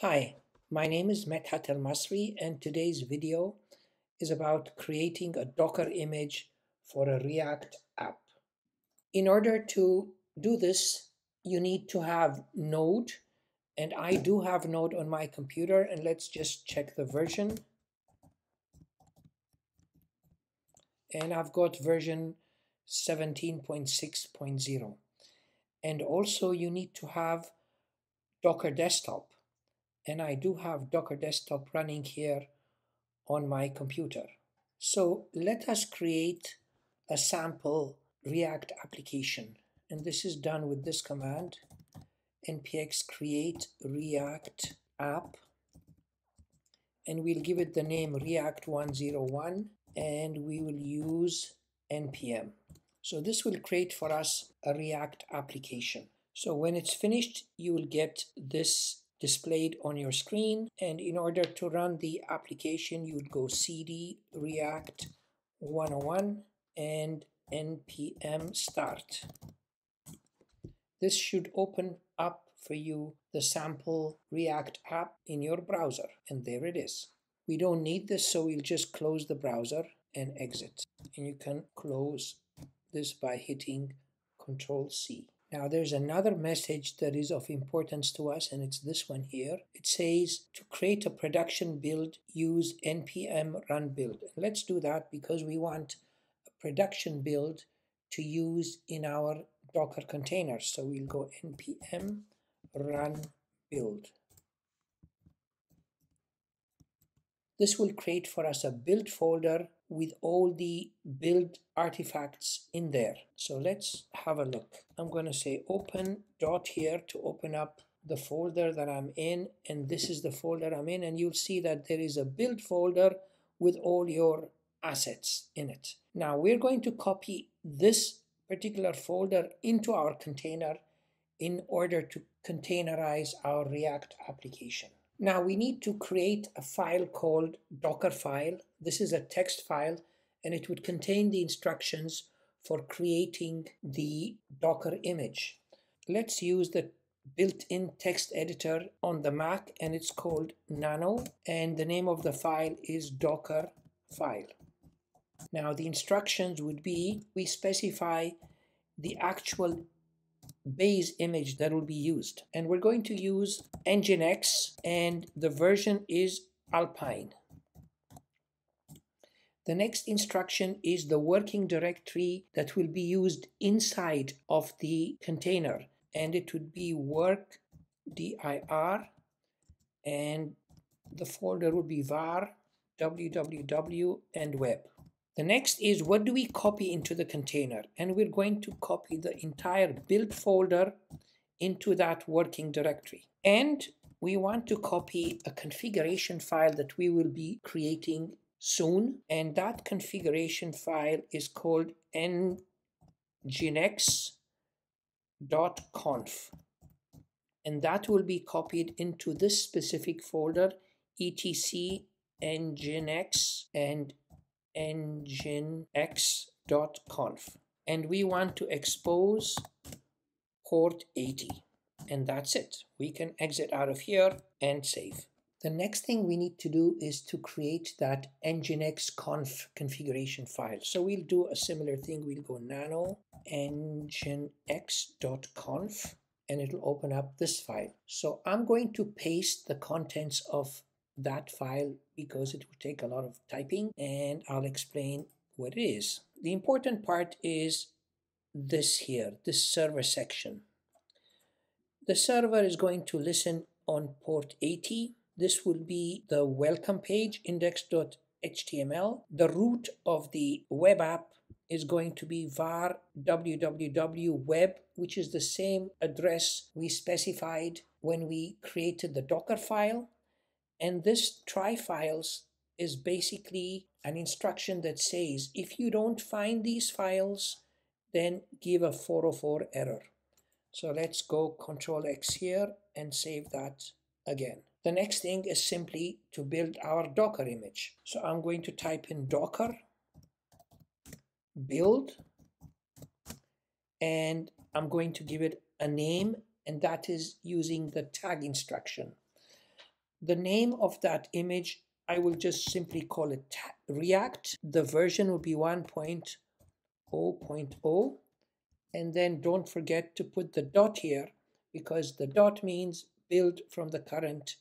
Hi, my name is Medhat Elmasry and today's video is about creating a Docker image for a React app. In order to do this, you need to have Node and I do have Node on my computer and let's just check the version. And I've got version 17.6.0 and also you need to have Docker Desktop and I do have Docker Desktop running here on my computer. So let us create a sample React application. And this is done with this command, npx create react app. And we'll give it the name React 101 and we will use npm. So this will create for us a React application. So when it's finished, you will get this displayed on your screen. And in order to run the application, you would go cd react 101 and npm start. This should open up for you the sample React app in your browser. And there it is. We don't need this, so we'll just close the browser and exit. And you can close this by hitting Control C. Now there's another message that is of importance to us and it's this one here. It says to create a production build use npm run build. Let's do that because we want a production build to use in our Docker containers. So we'll go npm run build. This will create for us a build folder with all the build artifacts in there. So let's have a look. I'm going to say open dot here to open up the folder that I'm in and this is the folder I'm in and you'll see that there is a build folder with all your assets in it. Now we're going to copy this particular folder into our container in order to containerize our React application. Now we need to create a file called Dockerfile. This is a text file and it would contain the instructions for creating the Docker image. Let's use the built-in text editor on the Mac and it's called Nano and the name of the file is Docker file. Now the instructions would be we specify the actual base image that will be used. And we're going to use Nginx and the version is Alpine. The next instruction is the working directory that will be used inside of the container and it would be work dir and the folder would be var www and web. The next is what do we copy into the container? And we're going to copy the entire build folder into that working directory. And we want to copy a configuration file that we will be creating soon. And that configuration file is called nginx.conf. And that will be copied into this specific folder, etc nginx and nginx.conf and we want to expose port 80 and that's it. We can exit out of here and save. The next thing we need to do is to create that nginx conf configuration file. So we'll do a similar thing. We'll go nano nginx.conf and it'll open up this file. So i'm going to paste the contents of that file because it would take a lot of typing and I'll explain what it is. The important part is this here, this server section. The server is going to listen on port 80. This will be the welcome page index.html. The root of the web app is going to be var www web, which is the same address we specified when we created the Docker file. And this try files is basically an instruction that says if you don't find these files, then give a 404 error. So let's go Control X here and save that again. The next thing is simply to build our Docker image. So I'm going to type in Docker build and I'm going to give it a name and that is using the tag instruction. The name of that image, I will just simply call it React. The version will be 1.0.0. And then don't forget to put the dot here because the dot means build from the current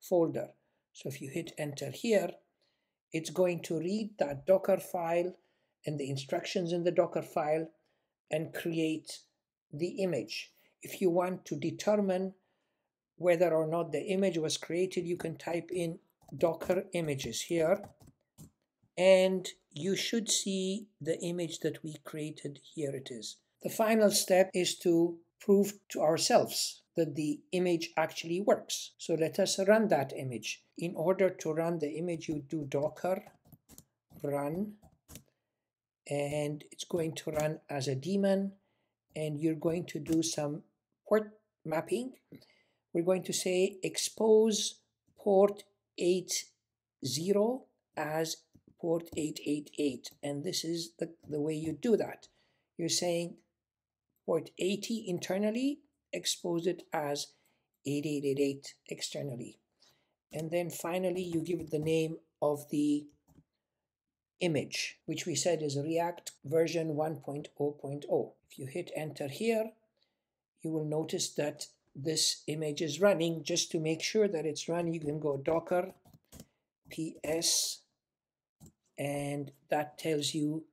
folder. So if you hit enter here, it's going to read that Docker file and the instructions in the Docker file and create the image. If you want to determine whether or not the image was created, you can type in Docker images here and you should see the image that we created. Here it is. The final step is to prove to ourselves that the image actually works. So let us run that image. In order to run the image, you do docker run and it's going to run as a daemon and you're going to do some port mapping. We're going to say expose port 80 as port 888 and this is the, the way you do that. You're saying port 80 internally, expose it as 8888 externally. And then finally you give it the name of the image, which we said is React version 1.0.0. If you hit enter here, you will notice that this image is running. Just to make sure that it's running, you can go docker ps and that tells you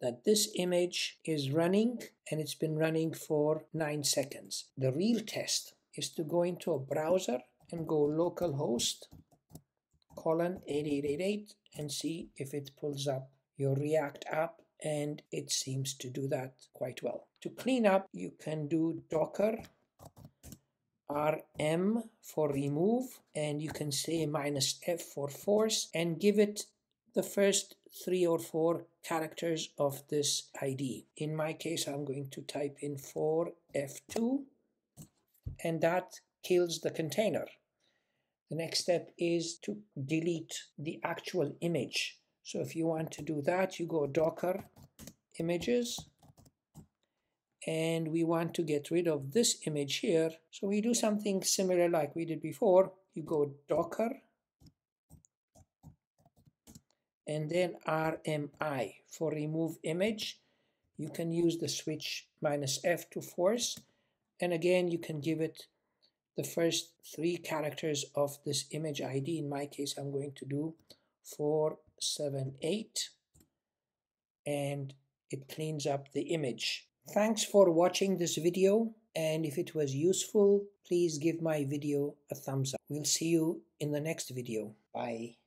that this image is running and it's been running for 9 seconds. The real test is to go into a browser and go localhost colon 8888 and see if it pulls up your React app and it seems to do that quite well. To clean up, you can do docker rm for remove and you can say minus f for force and give it the first three or four characters of this ID. In my case, I'm going to type in 4F2 and that kills the container. The next step is to delete the actual image. So if you want to do that, you go Docker images and we want to get rid of this image here. So we do something similar like we did before. You go Docker and then RMI for remove image. You can use the switch minus F to force and again you can give it the first three characters of this image ID. In my case I'm going to do 478 and it cleans up the image. Thanks for watching this video and if it was useful please give my video a thumbs up. We'll see you in the next video. Bye.